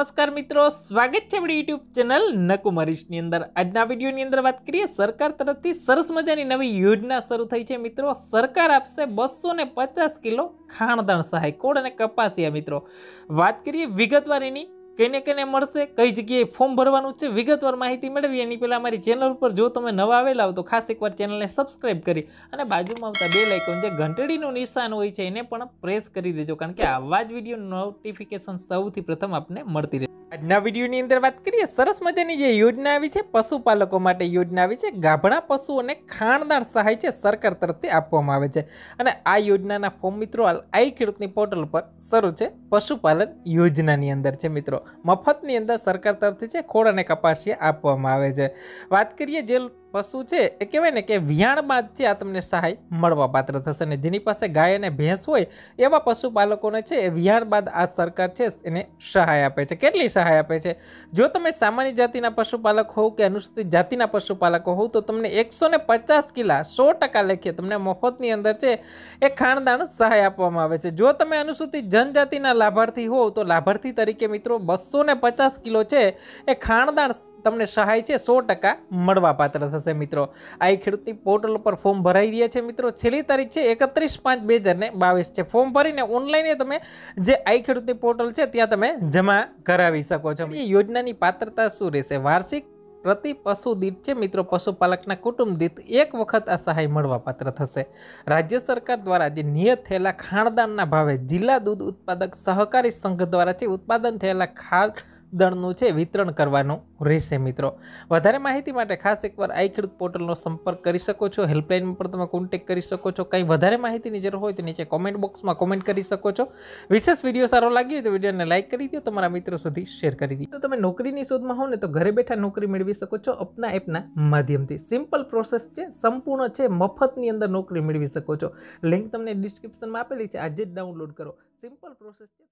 નમસ્કાર મિત્રો, સ્વાગત છે આપણી યુટ્યુબ ચેનલ નકુમરીશની અંદર. આજના વિડીયોની અંદર વાત કરીએ, સરકાર તરફથી સરસ મજાની નવી યોજના શરૂ થઈ છે મિત્રો. સરકાર આપશે બસો પચાસ કિલો ખાણદાણ સહાય. કોડ અને કપાસિયા મિત્રો? વાત કરીએ વિગતવાર એની. કઈને કેને મળશે, કઈ જગ્યાએ ફોર્મ ભરવાનું છે, વિગતવાર માહિતી મેળવી એની પહેલાં અમારી ચેનલ ઉપર જો તમે નવા આવેલા હો તો ખાસ એકવાર ચેનલને સબસ્ક્રાઈબ કરી અને બાજુમાં આવતા બે લાઇકોન જે ઘંટડીનું નિશાન હોય છે એને પણ પ્રેસ કરી દેજો. કારણ કે આવા જ વીડિયો નોટિફિકેશન સૌથી પ્રથમ આપને મળતી રહે આજના વિડીયોની અંદર વાત કરીએ, સરસ મજાની જે યોજના આવી છે, પશુપાલકો માટે યોજના આવી છે, ગાભણા પશુઓને ખાણદાર સહાય છે, સરકાર તરફથી આપવામાં આવે છે. અને આ યોજનાના ફોર્મ મિત્રો આઈ ખેડૂતની પોર્ટલ પર શરૂ છે, પશુપાલન યોજનાની અંદર છે મિત્રો. મફતની અંદર સરકાર તરફથી છે, ખોળ અને કપાસિયા આપવામાં આવે છે. વાત કરીએ જે પશુ છે, એ કહેવાય ને કે વિયાણ બાદ છે આ તમને સહાય મળવા પાત્ર થશે ને જેની પાસે ગાય અને ભેંસ હોય, એવા પશુપાલકોને છે, એ વિયાણ બાદ આ સરકાર છે, એને સહાય આપે છે. કેટલી સહાય આપે છે? જો તમે સામાન્ય જાતિના પશુપાલક હોવ કે અનુસૂચિત જાતિના પશુપાલકો હોવ, તો તમને એકસો ને પચાસ કિલા સો ટકા લખીએ તમને મફતની અંદર છે, એ ખાણદાણ સહાય આપવામાં આવે છે. જો તમે અનુસૂચિત જનજાતિના લાભાર્થી હોવ, તો લાભાર્થી તરીકે મિત્રો બસો ને પચાસ કિલો છે, એ ખાણદાણ તમને સહાય છે, સો ટકા મળવા પાત્ર થશે મિત્રો. આ ખેડૂતની પોર્ટલ પર ફોર્મ ભરાઈ રહ્યા છે મિત્રો. છેલ્લી તારીખ છે, એકત્રીસ પાંચ બે હજાર ને બાવીસ છે. ફોર્મ ભરીને ઓનલાઈને તમે જે આઈ ખેડૂતની પોર્ટલ છે, ત્યાં તમે જમા કરાવી શકો છો. એ યોજનાની પાત્રતા શું રહેશે? વાર્ષિક પ્રતિ પશુ દીઠ છે મિત્રો, પશુપાલકના કુટુંબ દીઠ એક વખત આ સહાય મળવા પાત્ર થશે. રાજ્ય સરકાર દ્વારા જે નિયત થયેલા ખાણદાનના ભાવે જિલ્લા દૂધ ઉત્પાદક સહકારી સંઘ દ્વારા છે ઉત્પાદન થયેલા ખાણ દળનું છે વિતરણ કરવાનું રહેશે મિત્રો. વધારે માહિતી માટે ખાસ એકવાર આઈ ખેડૂત પોર્ટલનો સંપર્ક કરી શકો છો. હેલ્પલાઇનમાં પણ તમે કોન્ટેક્ટ કરી શકો છો. કંઈ વધારે માહિતીની જરૂર હોય તો નીચે કોમેન્ટ બોક્સમાં કોમેન્ટ કરી શકો છો. વિશેષ વીડિયો સારો લાગ્યો હોય તો વિડીયોને લાઇક કરી દો, તમારા મિત્રો સુધી શેર કરી દો. તો તમે નોકરીની શોધમાં હો ને તો ઘરે બેઠા નોકરી મેળવી શકો છો અપના એપના માધ્યમથી. સિમ્પલ પ્રોસેસ છે, સંપૂર્ણ છે, મફતની અંદર નોકરી મેળવી શકો છો. લિંક તમને ડિસ્ક્રિપ્શનમાં આપેલી છે. આજે જ ડાઉનલોડ કરો. સિમ્પલ પ્રોસેસ છે.